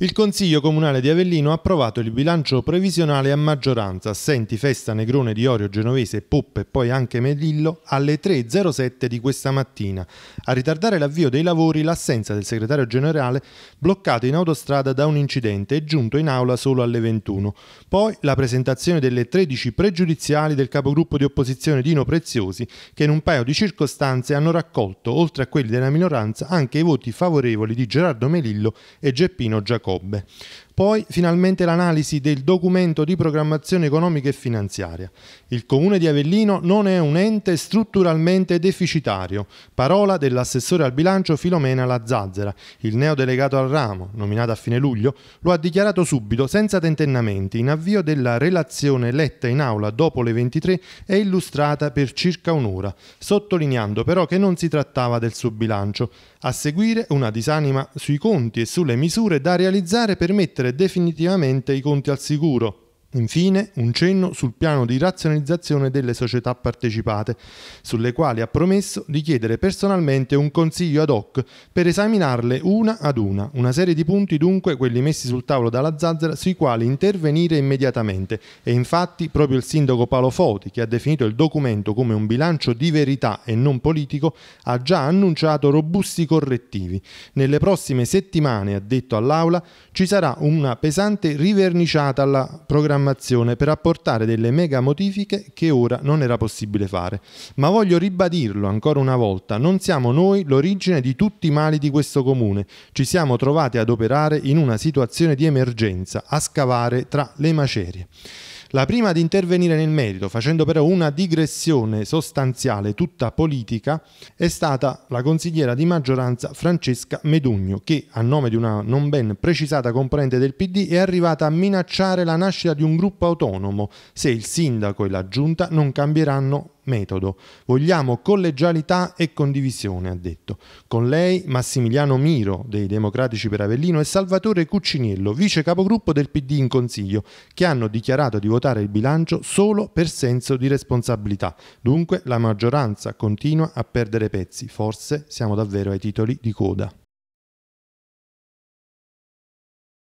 Il Consiglio Comunale di Avellino ha approvato il bilancio previsionale a maggioranza, assenti Festa Negrone di Orio Genovese, Poppe e poi anche Melillo, alle 3.07 di questa mattina. A ritardare l'avvio dei lavori l'assenza del segretario generale bloccato in autostrada da un incidente e giunto in aula solo alle 21. Poi la presentazione delle 13 pregiudiziali del capogruppo di opposizione Dino Preziosi che in un paio di circostanze hanno raccolto, oltre a quelli della minoranza, anche i voti favorevoli di Gerardo Melillo e Geppino Giacomo. Giacobbe. Poi finalmente l'analisi del documento di programmazione economica e finanziaria. Il comune di Avellino non è un ente strutturalmente deficitario, parola dell'assessore al bilancio Filomena Lazzazzera. Il neodelegato al ramo, nominato a fine luglio, lo ha dichiarato subito, senza tentennamenti, in avvio della relazione letta in aula dopo le 23 e illustrata per circa un'ora, sottolineando però che non si trattava del suo bilancio. A seguire una disanima sui conti e sulle misure da realizzare per mettere definitivamente i conti al sicuro Infine, un cenno sul piano di razionalizzazione delle società partecipate, sulle quali ha promesso di chiedere personalmente un consiglio ad hoc per esaminarle una ad una. Una serie di punti, dunque, quelli messi sul tavolo dalla Zazzera, sui quali intervenire immediatamente. E infatti, proprio il sindaco Paolo Foti, che ha definito il documento come un bilancio di verità e non politico, ha già annunciato robusti correttivi. Nelle prossime settimane, ha detto all'Aula, ci sarà una pesante riverniciata alla programmazione programmazione per apportare delle mega modifiche che ora non era possibile fare. Ma voglio ribadirlo ancora una volta, non siamo noi l'origine di tutti i mali di questo comune, ci siamo trovati ad operare in una situazione di emergenza, a scavare tra le macerie. La prima ad intervenire nel merito, facendo però una digressione sostanziale tutta politica, è stata la consigliera di maggioranza Francesca Medugno, che a nome di una non ben precisata componente del PD è arrivata a minacciare la nascita di un gruppo autonomo. Se il sindaco e la giunta non cambieranno metodo. Vogliamo collegialità e condivisione, ha detto. Con lei Massimiliano Miro dei Democratici per Avellino e Salvatore Cucciniello, vice capogruppo del PD in Consiglio, che hanno dichiarato di votare il bilancio solo per senso di responsabilità. Dunque la maggioranza continua a perdere pezzi, forse siamo davvero ai titoli di coda.